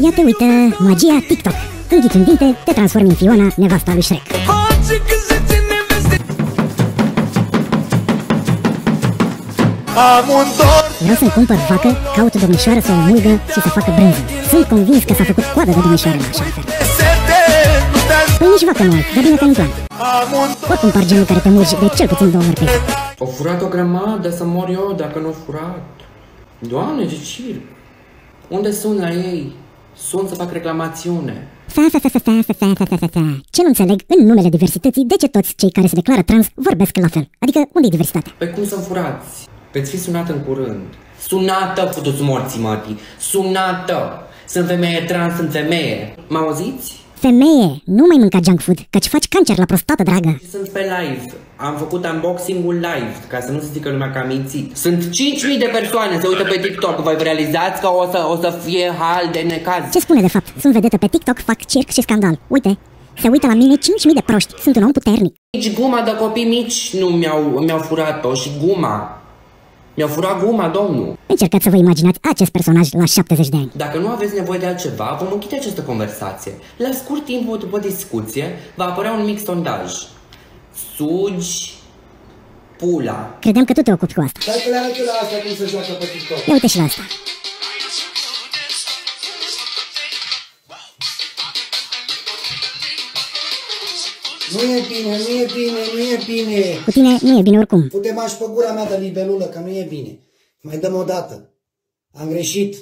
Ia te uită, magia TikTok. Înghiți un dinte, te transformi în Fiona, nevasta lui Shrek. Face că se ține veste Am un dor Vreau să-mi cumpăr vacă, caut o domnișoară să o mulgă și să facă brânză. Sunt convins că s-a făcut coadă de domnișoară la așa fel. de sete Nu te Păi nici vacă nu ai, dar bine că nu plan. Am un dor Pot cumpăr genul care te mulgi de cel puțin două ori pe zi. O furat o grămadă să mor eu dacă nu o furat. Doamne, ce circ! Unde sunt la ei? Sunt să fac reclamațiune. Fa, fa, fa, fa, fa, fa, fa, fa, fa, fa, fa. Ce nu înțeleg, în numele diversității, de ce toți cei care se declară trans vorbesc la fel? Adică, unde e diversitatea? Pe cum să-mi furați? Veți fi sunat în curând. Sunată, futuți morții, mătii! Sunată! Sunt femeie trans, sunt femeie. Mă auziți? Femeie, nu mai mânca junk food, căci faci cancer la prostată, dragă. Sunt pe live. Am făcut unboxing-ul live, ca să nu se zică lumea că am mințit. Sunt 5.000 de persoane, se uită pe TikTok. Voi realizați că o să, o să fie hal de necaz. Ce spune de fapt? Sunt vedetă pe TikTok, fac circ și scandal. Uite, se uită la mine 5.000 de proști. Sunt un om puternic. Nici guma de copii mici nu mi-au, mi-au furat-o și guma. Mi-au furat guma, domnul. Încercați să vă imaginați acest personaj la 70 de ani. Dacă nu aveți nevoie de altceva, vom închide această conversație. La scurt timp după discuție, va apărea un mic sondaj. Sugi pula. Credeam că tu te ocupi cu asta. Stai că le arăt eu la asta cum se joacă pe TikTok. Ia uite și la asta. Nu e bine, nu e bine, nu e bine. Cu tine nu e bine oricum. Pute-mă pe gura mea de libelulă, că nu e bine. Mai dăm o dată. Am greșit.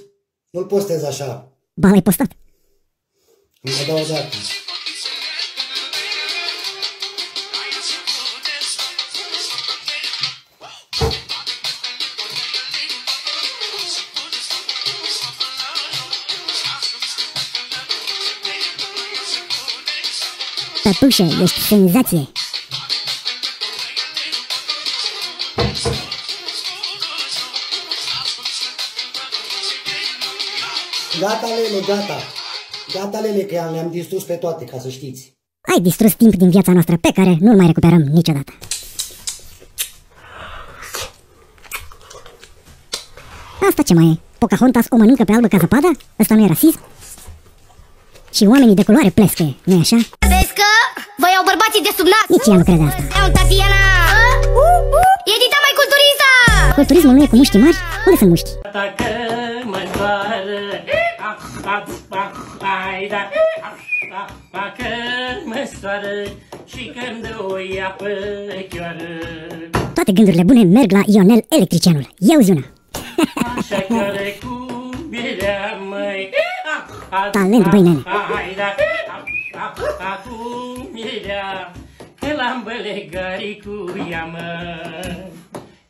Nu-l postez așa. Ba, l-ai postat. Mai dau o dată. Păpușă, ești senzație. Gata, Lele, gata. Gata, Lele, că am- le-am distrus pe toate, ca să știți. Ai distrus timp din viața noastră pe care nu-l mai recuperăm niciodată. Asta ce mai e? Pocahontas o mănâncă pe albă ca zăpada? Ăsta nu e rasism? Și oamenii de culoare plescă, nu-i așa? Vezi că vă iau bărbații de sub nas Nici ea nu crede asta. Iau Tatiana E dita mai culturistă Culturismul nu e cu mușchi mari? Unde sunt mușchi? Dacă mă doară ah, ah, ah, Hai da ah, ah, ah, Că mă soară Și când dă o apă chioară Toate gândurile bune merg la Ionel Electricianul. Ia uzi una. Așa care cu Talent, băi, nene. ah, Hai da ah, ah, ah, Cu mirea Că l-am bălegarii cu ea mă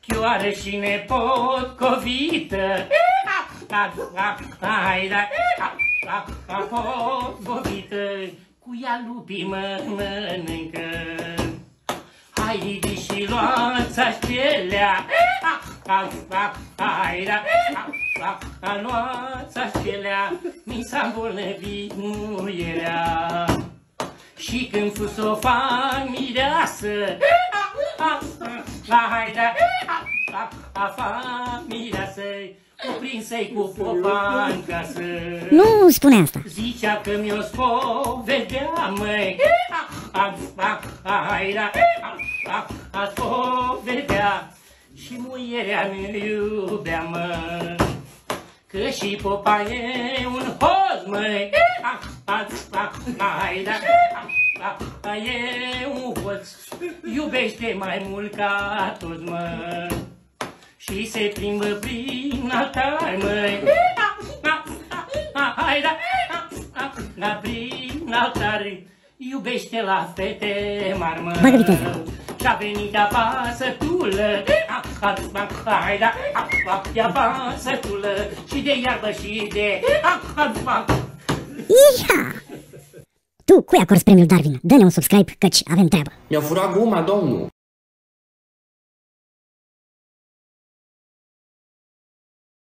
Chioară și nepot covită Hai da Pot covită Cu ea lupii mă mănâncă Hai di și luați pielea Hai da Luați pielea Mi s-a îmbolnăvit muierea. Și când fus o fac mireasă Hai da A fac mireasă Cuprinsei cu popa în casă Nu spune asta. Zicea că mi-o spovedea, măi Hai da A spovedea Și muierea nu iubea, mă Că și popa e un hoz, măi Hai da E un hoz Iubește mai mult ca toți, mă și se plimbă prin altar, măi Hai da, la prin altar Iubește la fete mari, mă Bagă viteză. Și-a venit apasătulă Hai da, e apasătulă Și de iarbă și de Iha! Tu, cui acorzi premiul Darwin? Dă-ne un subscribe, căci avem treabă. Mi-au furat guma, domnul.